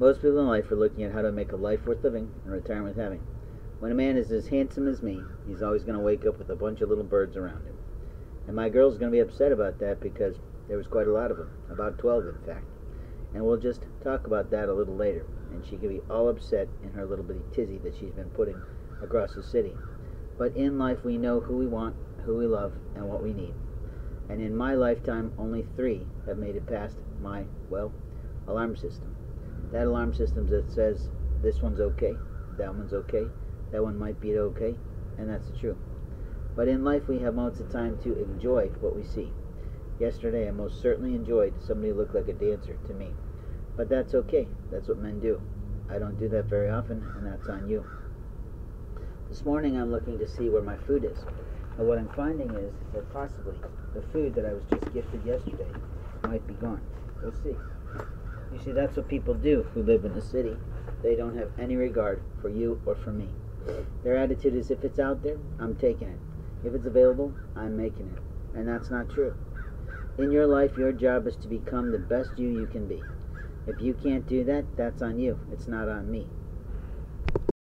Most people in life are looking at how to make a life worth living and retirement worth having. When a man is as handsome as me, he's always going to wake up with a bunch of little birds around him. And my girl's going to be upset about that because there was quite a lot of them, about 12 in fact. And we'll just talk about that a little later. And she can be all upset in her little bitty tizzy that she's been putting across the city. But in life, we know who we want, who we love, and what we need. And in my lifetime, only three have made it past my, well, alarm system. That alarm system that says this one's okay, that one's okay, that one might be okay, and that's the truth. But in life, we have moments of time to enjoy what we see. Yesterday, I most certainly enjoyed somebody looked like a dancer to me. But that's okay. That's what men do. I don't do that very often, and that's on you. This morning, I'm looking to see where my food is. And what I'm finding is that possibly the food that I was just gifted yesterday might be gone. We'll see. You see, that's what people do who live in the city. They don't have any regard for you or for me. Their attitude is if it's out there, I'm taking it. If it's available, I'm making it. And that's not true. In your life, your job is to become the best you you can be. If you can't do that, that's on you. It's not on me.